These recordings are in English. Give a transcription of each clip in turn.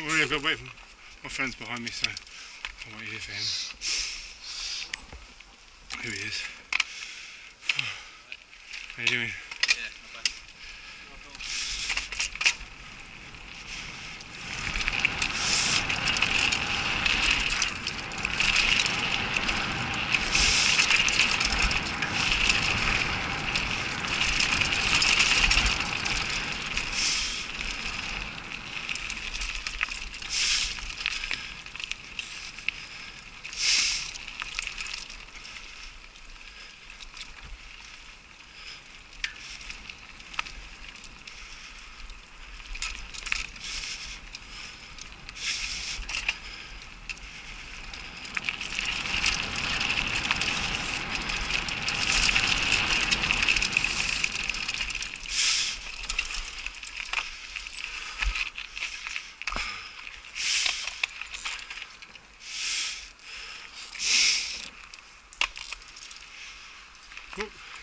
Don't worry, I've got to wait for my friend's behind me, so I'll wait here for him. Here he is. How you doing?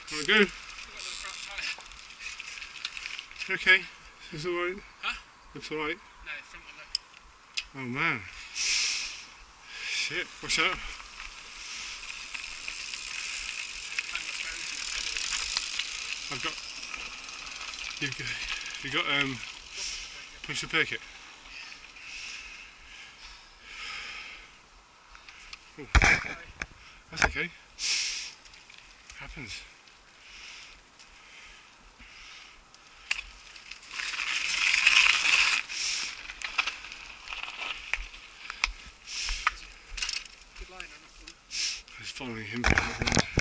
Oh, wanna go? Okay, is this alright? Huh? Looks alright. No, front one look. Oh man. Shit, watch out. I've got. You've got, you got um. Puncture pear kit. Oh, that's okay. Happens. That one.